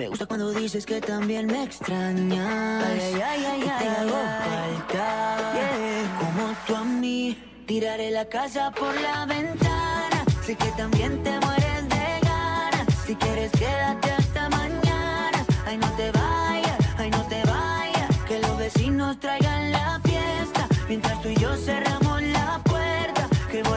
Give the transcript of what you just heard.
Me gusta cuando dices que también me extrañas. Ay, ay, ay, ay, te hago falta. Como tú a mí, tiraré la casa por la ventana. Sé que también te mueres de ganas. Si quieres, quédate hasta mañana. Ay, no te vayas, ay, no te vayas. Que los vecinos traigan la fiesta. Mientras tú y yo cerramos la puerta. Que voy.